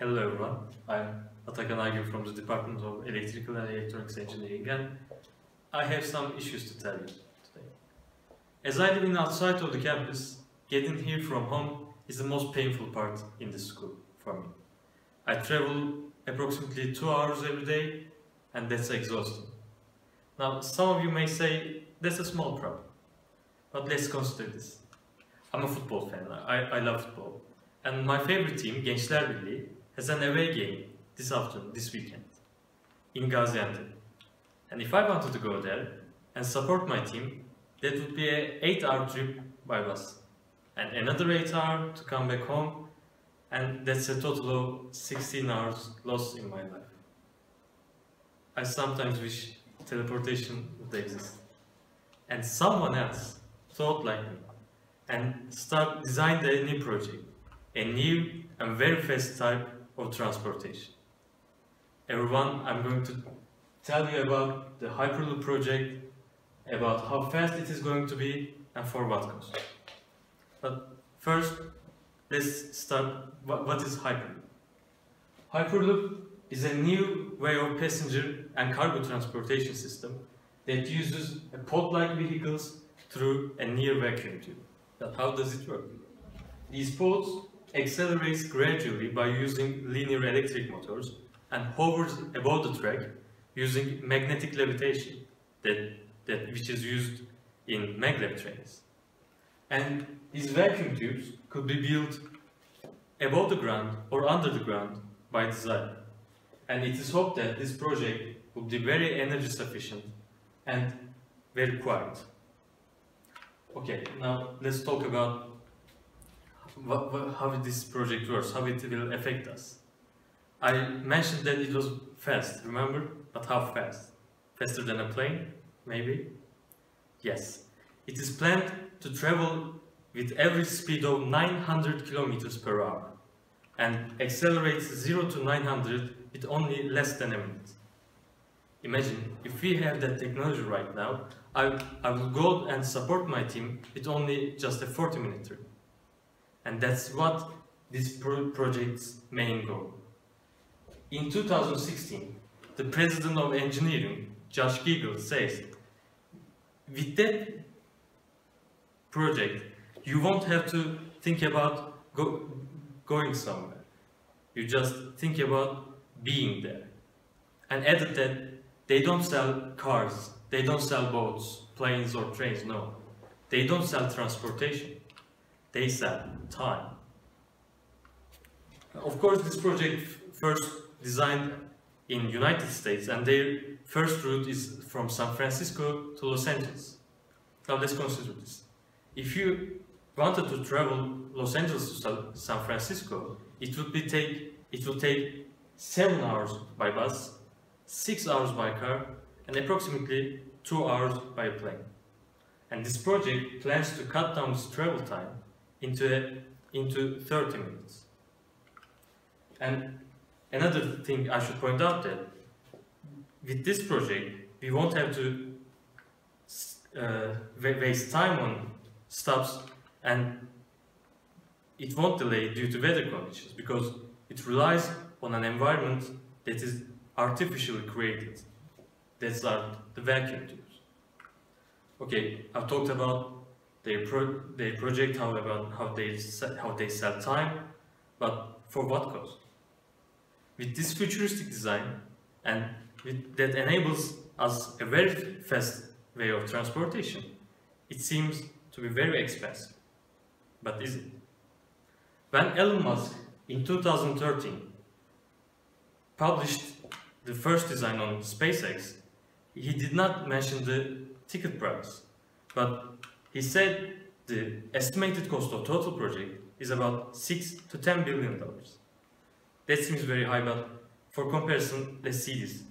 Hello everyone, I'm Atakan Aygün from the Department of Electrical and Electronics Engineering and I have some issues to tell you today. As I live outside of the campus, getting here from home is the most painful part in the school for me. I travel approximately two hours every day and that's exhausting. Now some of you may say that's a small problem, but let's consider this. I'm a football fan, I, I love football. And my favorite team, Gençler Birliği, has an away game this afternoon, this weekend, in Gaziantep. And if I wanted to go there and support my team, that would be a 8 hour trip by bus. And another 8 hour to come back home, and that's a total of 16 hours lost in my life. I sometimes wish teleportation would exist. And someone else thought like me and start designed a new project, a new and very fast type of transportation. Everyone, I'm going to tell you about the Hyperloop project, about how fast it is going to be and for what cost. But first, let's start, what, is Hyperloop? Hyperloop is a new way of passenger and cargo transportation system that uses pod-like vehicles through a near vacuum tube. But how does it work? These pods accelerates gradually by using linear electric motors and hovers above the track using magnetic levitation that, that which is used in maglev trains. And these vacuum tubes could be built above the ground or under the ground by design. And it is hoped that this project will be very energy sufficient and very quiet. Okay, now let's talk about what, what, how this project works, how it will affect us. I mentioned that it was fast, remember? But how fast? Faster than a plane, maybe? Yes. It is planned to travel with average speed of 900 kilometers per hour and accelerates 0 to 900 with only less than a minute. Imagine, if we have that technology right now, I, I will go and support my team with only just a 40 minute trip. And that's what this pro project's main goal. In 2016, the president of engineering, Josh Giegel, says, with that project, you won't have to think about go going somewhere. You just think about being there. And added that they don't sell cars, they don't sell boats, planes or trains, no. They don't sell transportation, they sell time. Of course, this project first designed in United States and their first route is from San Francisco to Los Angeles. Now let's consider this. If you wanted to travel Los Angeles to San Francisco, it would be take it will take seven hours by bus, six hours by car, and approximately two hours by plane. And this project plans to cut down this travel time into a, into 30 minutes. And another thing I should point out that with this project, we won't have to uh, waste time on stops and it won't delay due to weather conditions because it relies on an environment that is artificially created. That's our, the vacuum tubes. Okay, I've talked about their, pro their project, how about how they how they sell time, but for what cost? With this futuristic design and with, that enables us a very fast way of transportation, it seems to be very expensive. But is it? When Elon Musk in 2013 published the first design on SpaceX, he did not mention the ticket price, but he said the estimated cost of total project is about 6 to 10 billion dollars. That seems very high, but for comparison, let's see this.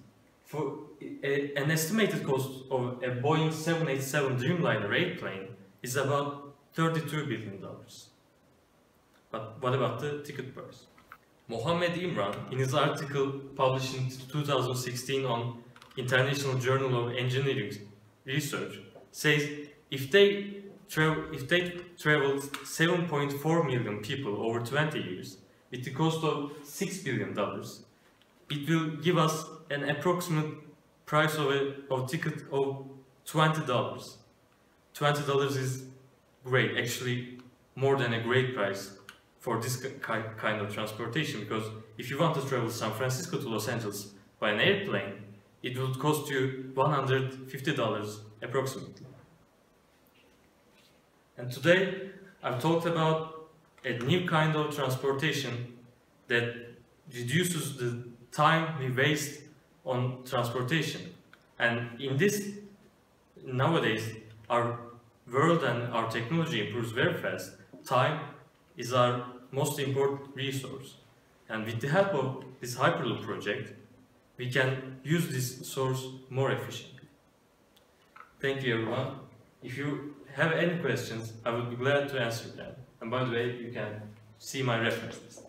For a, an estimated cost of a Boeing 787 Dreamliner airplane is about 32 billion dollars. But what about the ticket price? Mohammed Imran, in his article published in 2016 on International Journal of Engineering Research, says if they, if they traveled 7.4 million people over 20 years, with the cost of $6 billion, it will give us an approximate price of a of ticket of $20. $20 is great, actually more than a great price for this kind of transportation because if you want to travel San Francisco to Los Angeles by an airplane, it would cost you $150 approximately. And today I've talked about a new kind of transportation that reduces the time we waste on transportation. And in this, nowadays, our world and our technology improves very fast. Time is our most important resource. And with the help of this Hyperloop project, we can use this source more efficiently. Thank you everyone. If you have any questions, I would be glad to answer them. And by the way, you can see my references.